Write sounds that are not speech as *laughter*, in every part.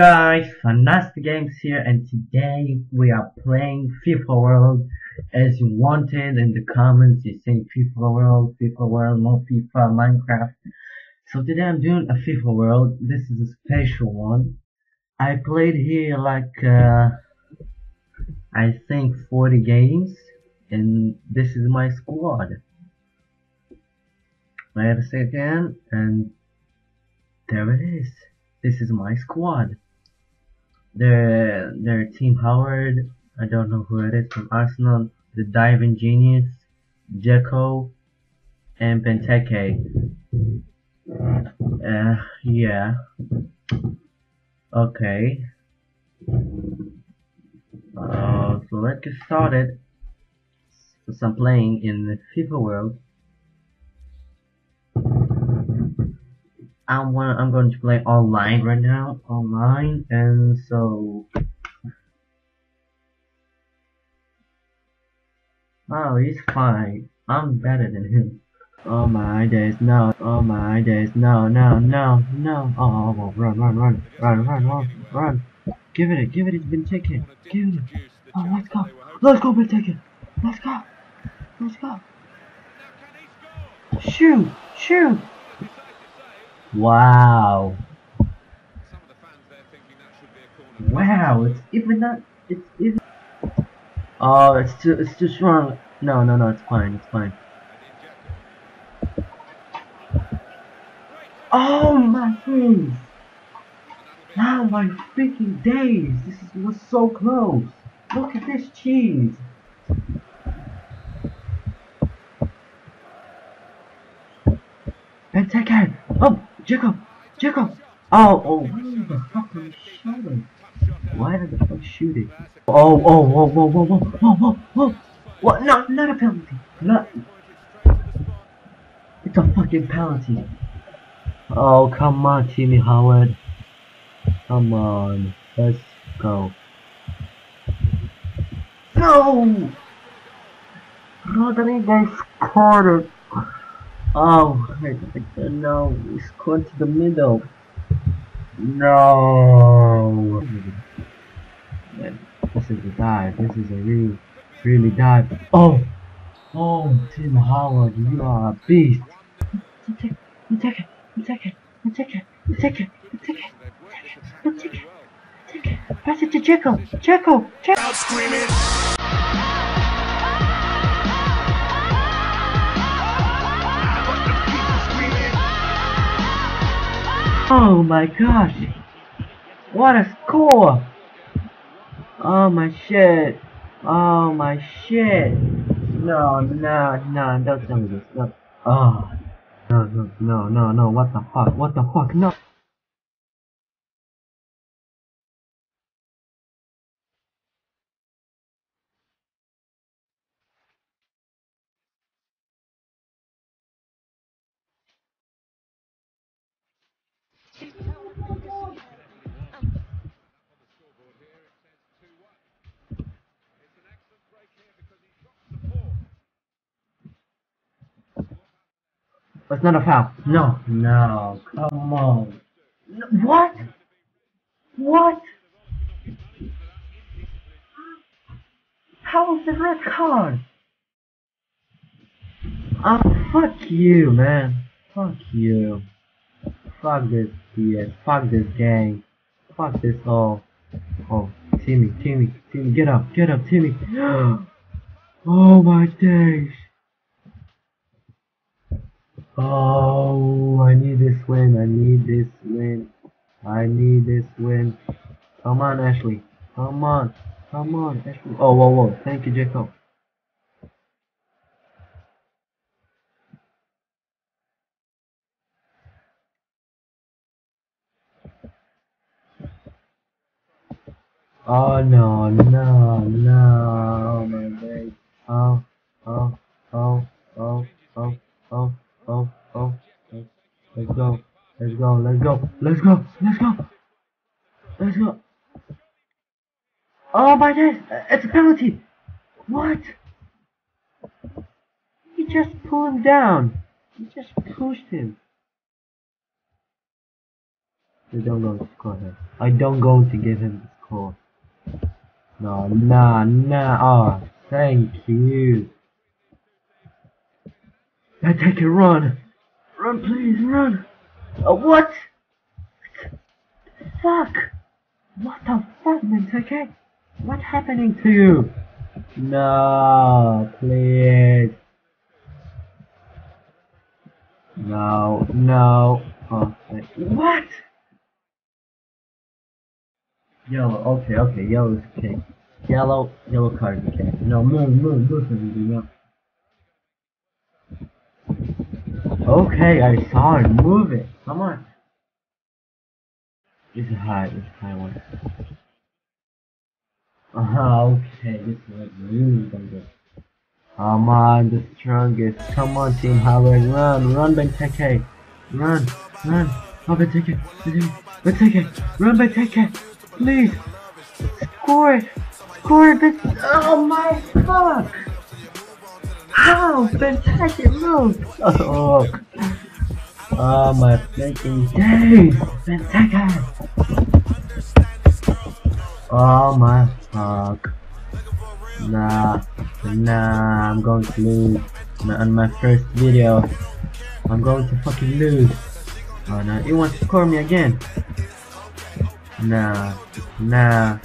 guys, Fantastic Games here and today we are playing FIFA World as you wanted in the comments you say FIFA World, FIFA World, more FIFA, Minecraft. So today I'm doing a FIFA World, this is a special one. I played here like uh, I think 40 games and this is my squad. Wait a second and there it is. This is my squad. They're, they're Tim Howard. I don't know who it is from Arsenal. The Diving Genius, Dzeko, and Benteke. Uh, yeah. Okay. Uh, so let's get started. So I'm playing in the FIFA world. I'm I'm going to play online right now, online, and so. Oh, he's fine. I'm better than him. Oh my days, no. Oh my days, no, no, no, no. Oh, oh, oh run, run, run, run, run, run, run. Give it, give it, it's been taken. Give it. Oh, let's go. Let's go, been taken. Let's go. Let's go. Shoot, shoot. Wow. Wow, it's even not. It's even. Oh, it's too. It's too strong. No, no, no. It's fine. It's fine. Oh my days! Now my freaking days! This is, was so close. Look at this cheese. Care. Oh, Jacob! Jacob! Oh, oh, why the fuck are you shooting? Why did the fuck shoot it? Oh, oh, whoa, whoa, whoa, whoa, whoa, whoa, whoa! What? No, not a penalty. Not. It's a fucking penalty. Oh, come on, Timmy Howard. Come on, let's go. No! Rodriguez scored. Oh, I, I, no, he scored to the middle. No. Man, this is a dive. This is a real, really dive. Oh, oh, Tim Howard, you are a beast. You take, you take it, you take it, you take it, you take it, you take it, you take it, take it. Pass it to Jekyll, Jekyll, Jekyll. screaming. Oh my gosh! What a score! Oh my shit! Oh my shit! No, no, no, don't tell me this. No. Oh. No, no, no, no, no, what the fuck? What the fuck? No! It's not a foul. No. No. Come on. No, what? What? How is the red card? Oh, fuck you, man. Fuck you. Fuck this BS. Fuck this gang. Fuck this all. Oh, Timmy, Timmy, Timmy, get up, get up, Timmy. *gasps* oh my days. Oh, I need this win. I need this win. I need this win. Come on, Ashley. Come on. Come on, Ashley. Oh, whoa, whoa. Thank you, Jacob. Oh, no, no, no. Oh, my God. Oh, oh, oh, oh, oh, oh, oh, oh. Let's go. Let's go. Let's go. Let's go. Let's go. Oh my god! It's a penalty! What? He just pulled him down. He just pushed him. I don't go. Go him. I don't go to give him the score. No, nah, nah, oh, thank you. I take a run. Run, please, run. Uh, what? Fuck. What the fuck, okay? What's happening to you? No, please. No, no. Oh, what? Yellow, okay, okay, yellow is okay. Yellow, yellow card is okay. No, move, move, move from me, Okay, I saw it, move it, come on. This is high, is high one. Uh okay, this is really good. Come on, the strongest. Come on, Tim Howard, run, run, Benteke. Run, run. Oh, Benteke, Benteke, run, Benteke. Please, score it, score it, Benteke. Oh my fuck. How, Benteke, move. *laughs* Oh, oh my freaking days, Benteke. Oh my fuck. Nah, nah, I'm going to lose. On my first video, I'm going to fucking lose. Oh no, he wants to score me again. Nah, nah.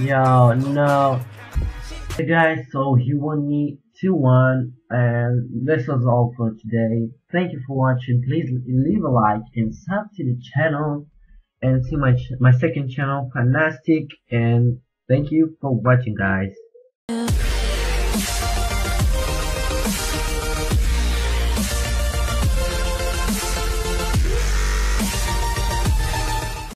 Yo, no. Hey guys, so he won me 2-1 and this was all for today. Thank you for watching. Please leave a like and sub to the channel and see my my second channel, Fantastic. And thank you for watching guys.